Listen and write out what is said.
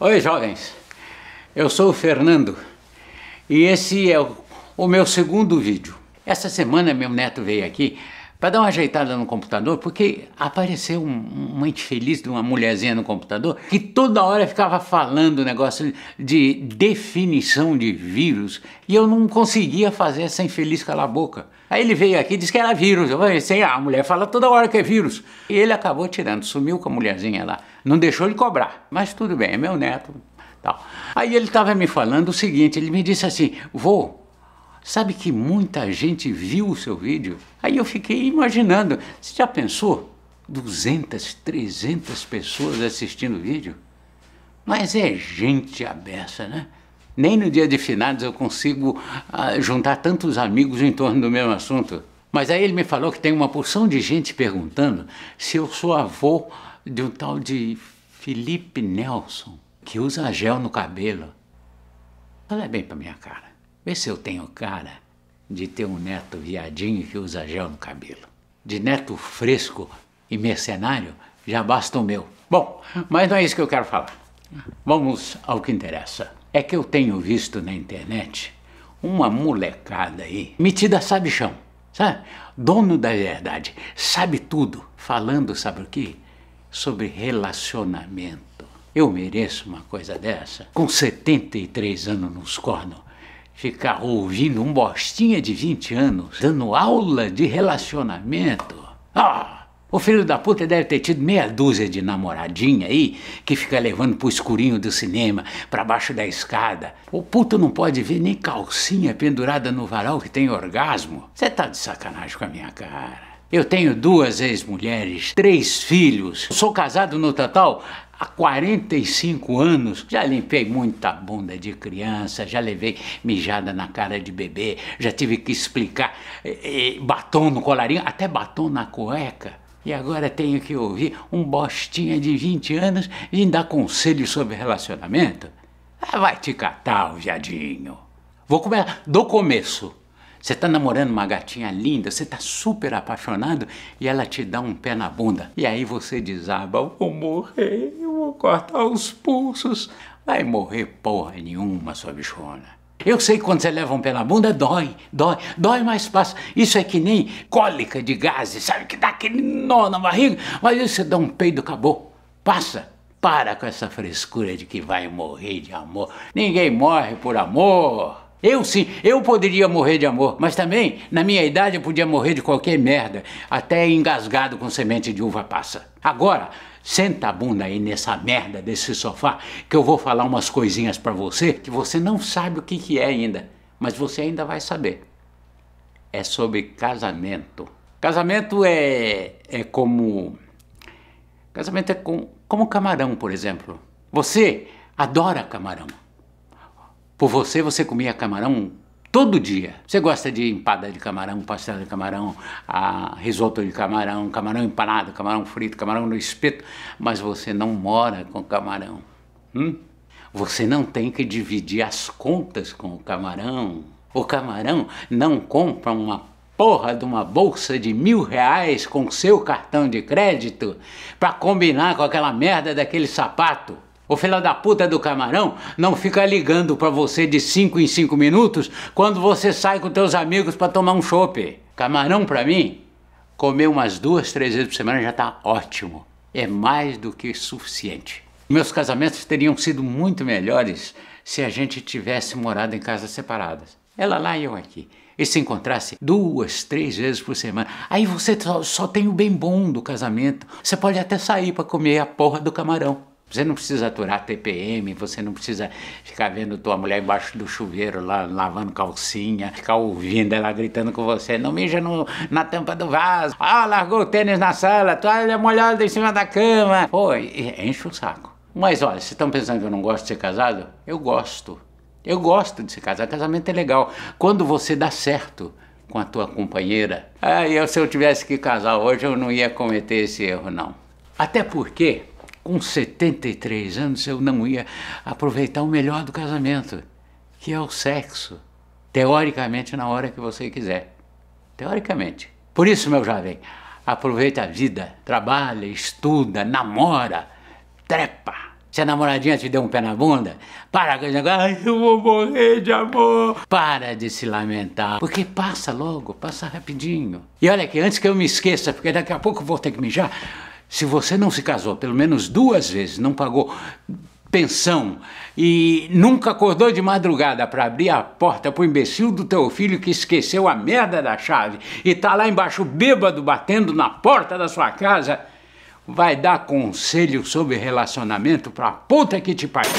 Oi, jovens. Eu sou o Fernando e esse é o, meu segundo vídeo. Essa semana meu neto veio aqui para dar uma ajeitada no computador, porque apareceu um, uma infeliz de uma mulherzinha no computador que toda hora ficava falando negócio de definição de vírus e eu não conseguia fazer essa infeliz calar a boca. Aí ele veio aqui e disse que era vírus. Eu falei assim, a mulher fala toda hora que é vírus. E ele acabou tirando, sumiu com a mulherzinha lá. Não deixou ele cobrar, mas tudo bem, é meu neto. Tal. Aí ele estava me falando o seguinte, ele me disse assim, vô, Sabe que muita gente viu o seu vídeo? Aí eu fiquei imaginando, você já pensou? 200, 300 pessoas assistindo o vídeo? Mas é gente abessa, né? Nem no dia de finados eu consigo ah, juntar tantos amigos em torno do mesmo assunto. Mas aí ele me falou que tem uma porção de gente perguntando se eu sou avô de um tal de Felipe Nelson, que usa gel no cabelo. Olha bem pra minha cara. Vê se eu tenho cara de ter um neto viadinho que usa gel no cabelo. De neto fresco e mercenário, já basta o meu. Bom, mas não é isso que eu quero falar. Vamos ao que interessa. É que eu tenho visto na internet uma molecada aí, metida sabichão, sabe? Dono da verdade, sabe tudo, falando, sabe o quê? Sobre relacionamento. Eu mereço uma coisa dessa? Com 73 anos nos cornos, ficar ouvindo um bostinha de 20 anos dando aula de relacionamento. Ah! O filho da puta deve ter tido meia dúzia de namoradinha aí que fica levando pro escurinho do cinema, para baixo da escada. O puto não pode ver nem calcinha pendurada no varal que tem orgasmo. Você tá de sacanagem com a minha cara. Eu tenho duas ex-mulheres, três filhos, sou casado no total há 45 anos. Já limpei muita bunda de criança, já levei mijada na cara de bebê, já tive que explicar eh, batom no colarinho, até batom na cueca. E agora tenho que ouvir um bostinha de 20 anos vir dar conselho sobre relacionamento? Ah, vai te catar, viadinho. Vou começar do começo. Você está namorando uma gatinha linda, você está super apaixonado e ela te dá um pé na bunda. E aí você desaba, eu vou morrer, eu vou cortar os pulsos. Vai morrer porra nenhuma, sua bichona. Eu sei que quando você leva um pé na bunda, dói, dói, dói mais fácil. Isso é que nem cólica de gases, sabe? Que dá aquele nó na barriga, mas aí você dá um peido, acabou. Passa. Para com essa frescura de que vai morrer de amor. Ninguém morre por amor. Eu sim, eu poderia morrer de amor, mas também, na minha idade, eu podia morrer de qualquer merda, até engasgado com semente de uva passa. Agora, senta a bunda aí nessa merda desse sofá, que eu vou falar umas coisinhas para você que você não sabe o que, que é ainda, mas você ainda vai saber. É sobre casamento. Casamento é, é como. Casamento é com, como camarão, por exemplo. Você adora camarão. Por você, você comia camarão todo dia. Você gosta de empada de camarão, pastel de camarão, risoto de camarão, camarão empanado, camarão frito, camarão no espeto, mas você não mora com camarão. Hum? Você não tem que dividir as contas com o camarão. O camarão não compra uma porra de uma bolsa de mil reais com seu cartão de crédito para combinar com aquela merda daquele sapato. O filho da puta do camarão não fica ligando para você de 5 em 5 minutos quando você sai com teus amigos para tomar um chopp. Camarão para mim, comer umas duas, três vezes por semana já tá ótimo. É mais do que suficiente. Meus casamentos teriam sido muito melhores se a gente tivesse morado em casas separadas. Ela lá e eu aqui. E se encontrasse duas, três vezes por semana. Aí você só, só tem o bem bom do casamento. Você pode até sair para comer a porra do camarão. Você não precisa aturar TPM, você não precisa ficar vendo tua mulher embaixo do chuveiro lá lavando calcinha, ficar ouvindo ela gritando com você, não mija no, na tampa do vaso, ah, largou o tênis na sala, toalha molhada em cima da cama. Pô, enche o saco. Mas olha, vocês estão pensando que eu não gosto de ser casado? Eu gosto. Eu gosto de ser casado. Casamento é legal. Quando você dá certo com a tua companheira. Ah, eu, se eu tivesse que casar hoje, eu não ia cometer esse erro, não. Até porque com 73 anos eu não ia aproveitar o melhor do casamento, que é o sexo. Teoricamente, na hora que você quiser. Teoricamente. Por isso, meu jovem, aproveita a vida, trabalha, estuda, namora, trepa, Se a namoradinha te deu um pé na bunda, para com esse negócio, ai, eu vou morrer de amor. Para de se lamentar, porque passa logo, passa rapidinho. E olha que antes que eu me esqueça, porque daqui a pouco eu vou ter que mijar, se você não se casou pelo menos duas vezes, não pagou pensão e nunca acordou de madrugada para abrir a porta pro imbecil do teu filho que esqueceu a merda da chave e tá lá embaixo bêbado batendo na porta da sua casa, vai dar conselho sobre relacionamento pra puta que te pariu.